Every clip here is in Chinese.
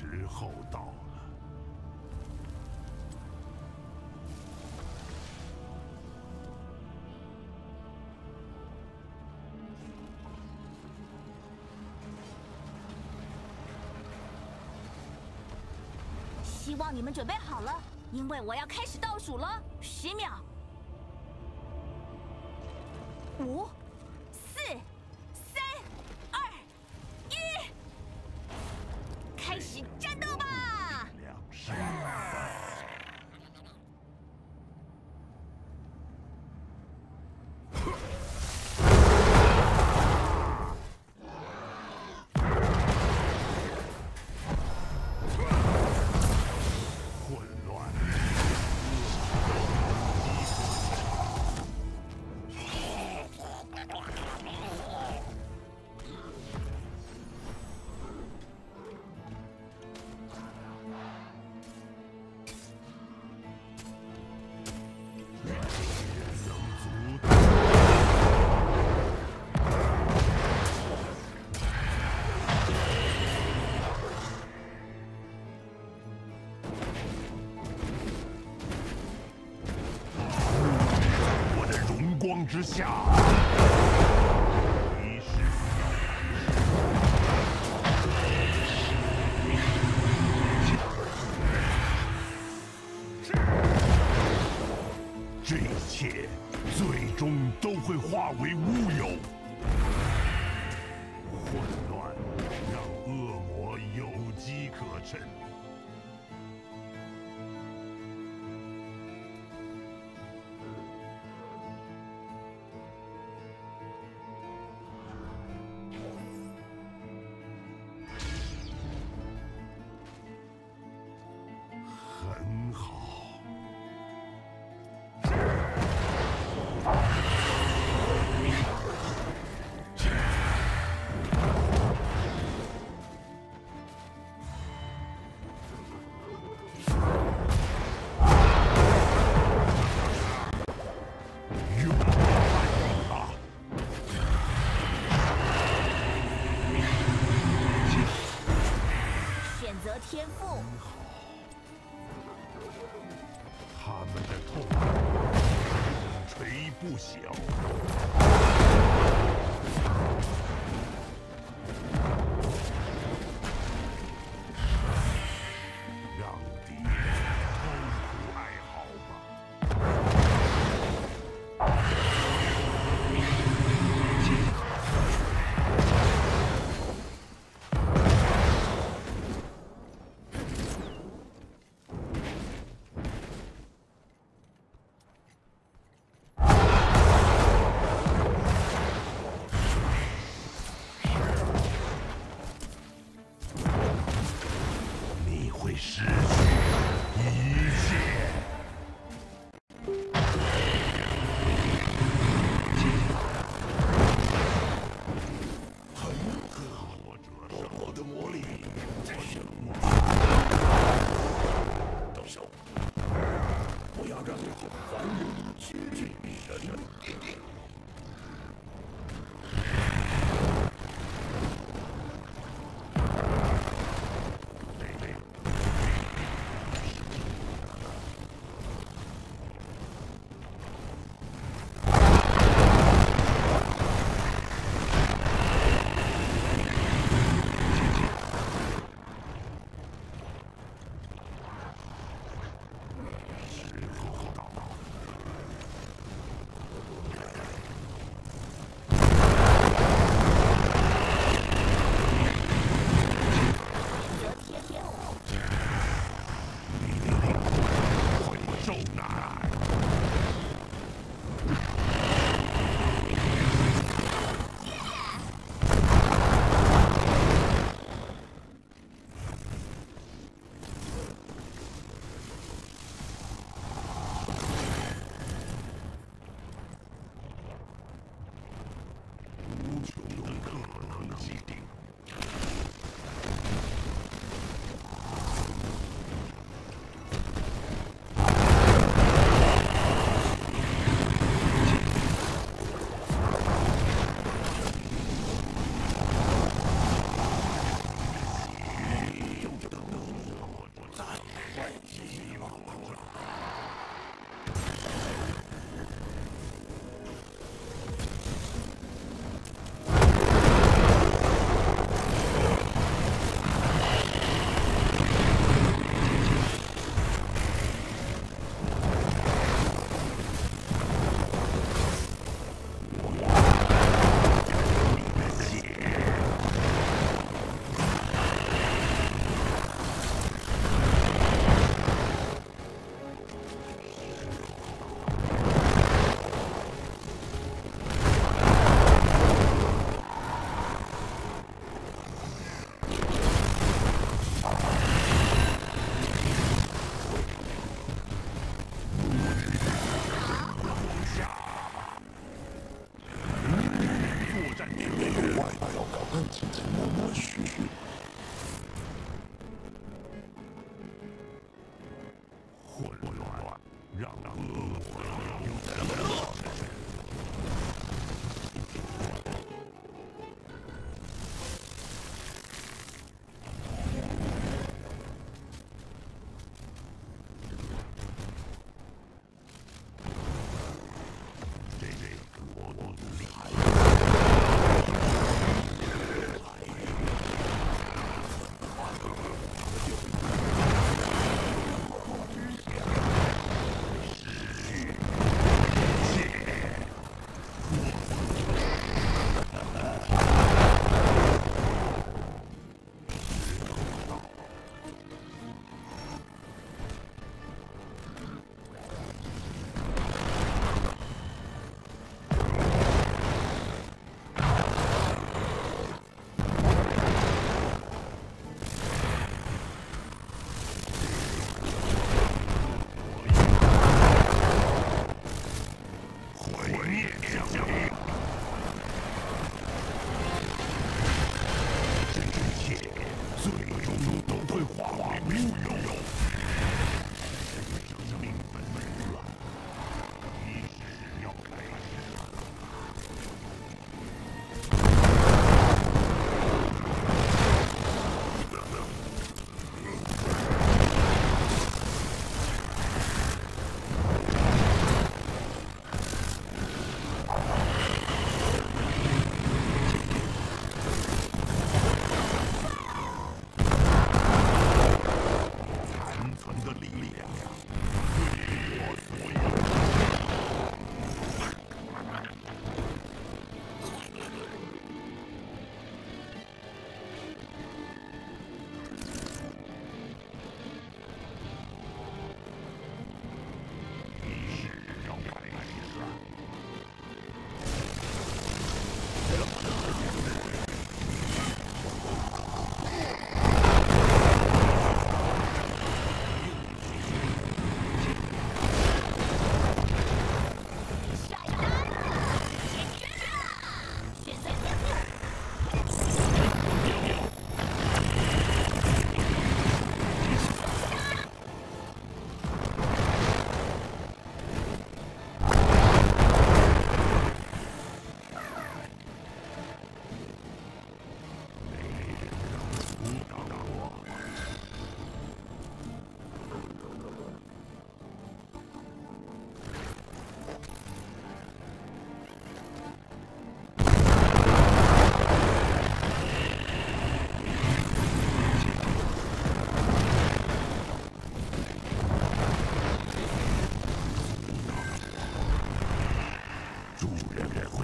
时候到了。希望你们准备好了，因为我要开始倒数了，十秒，五、光之下，这一切最终都会化为乌有。混乱让恶魔有机可乘。天赋，他们的痛永垂不朽。失去一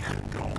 人会很高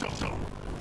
Let's go, go.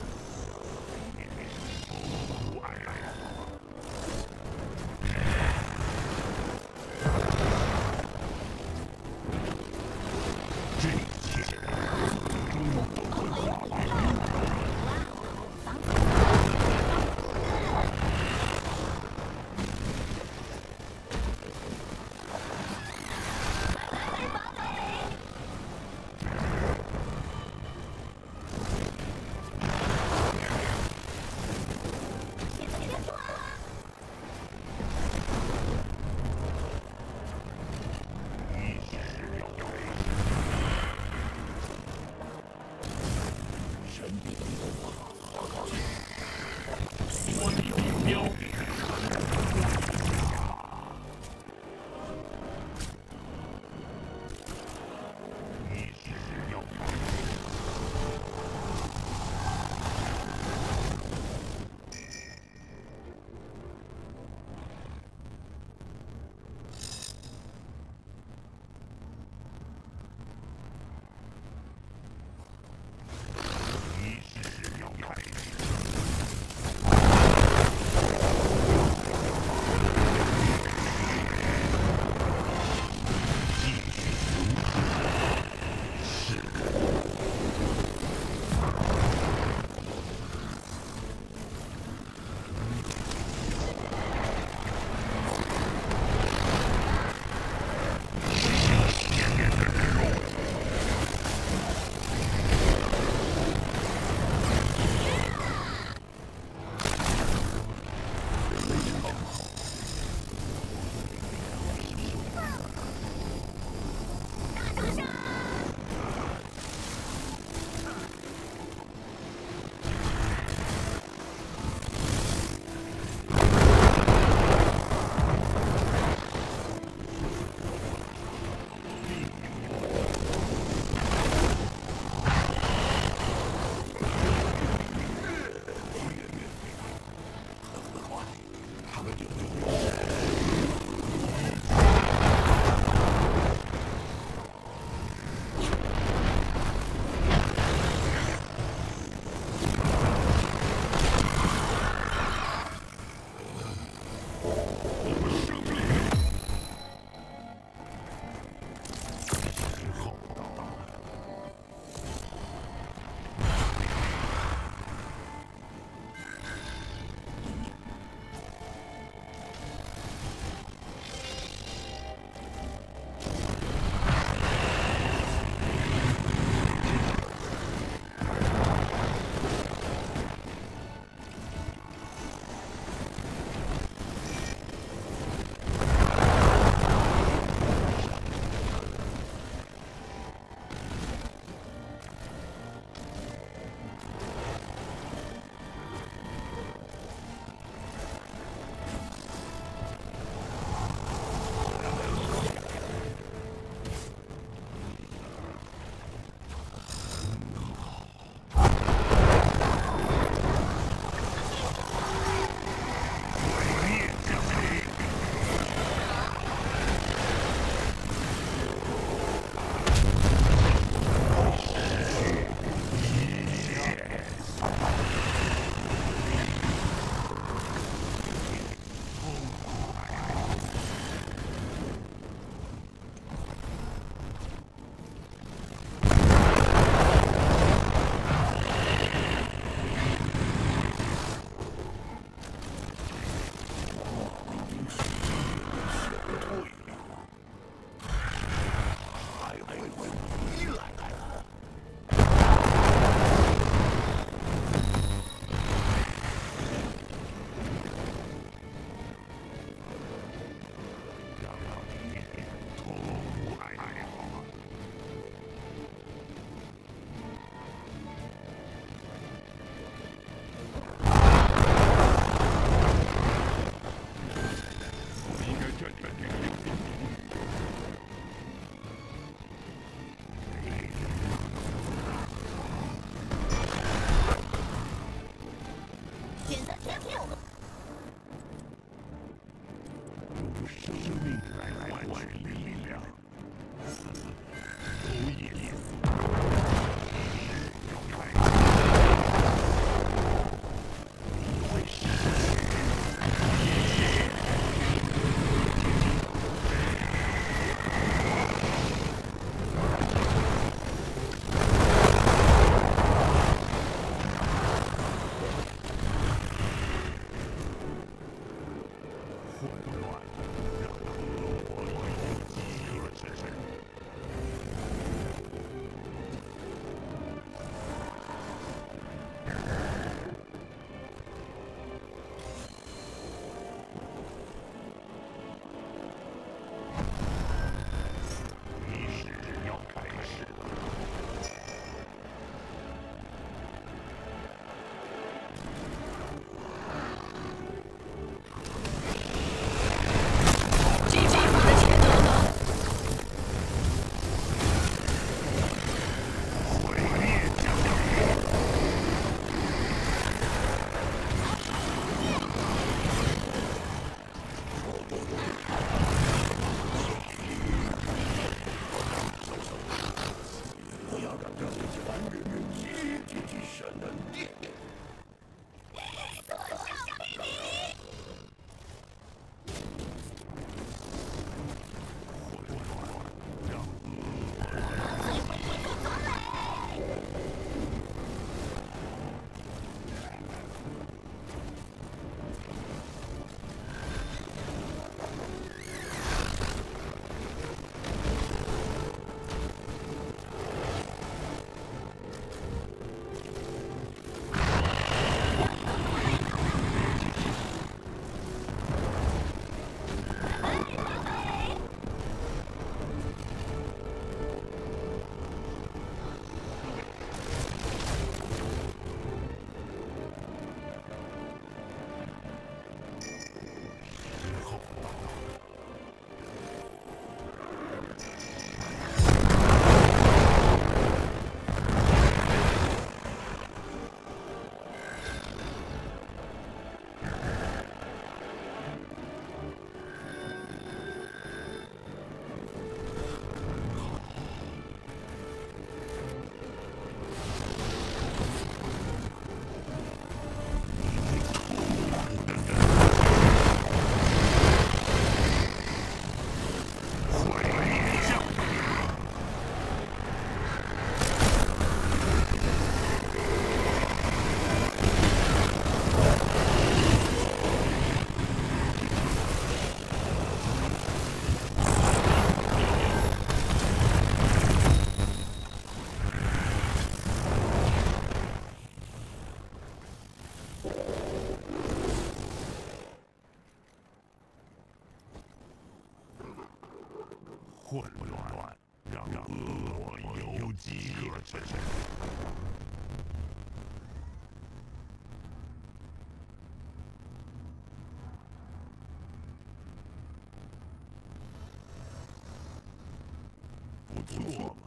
不错嘛！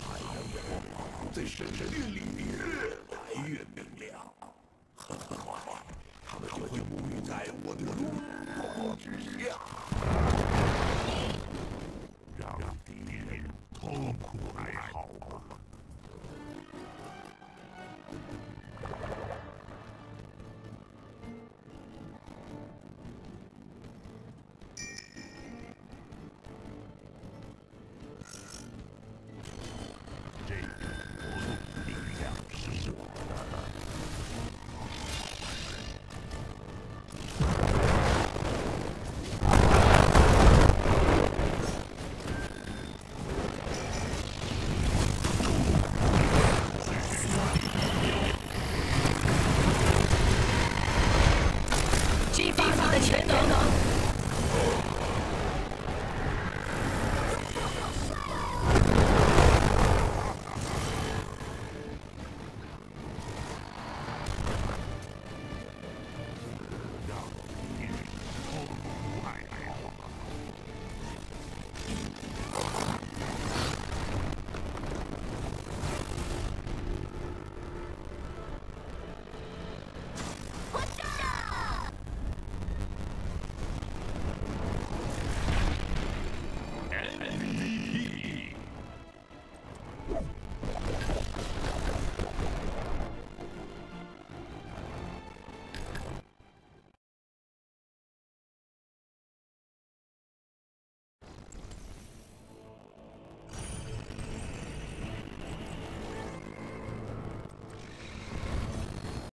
太阳光芒在神殿里越来越明亮，很快，他们就会沐浴在我的荣光之下，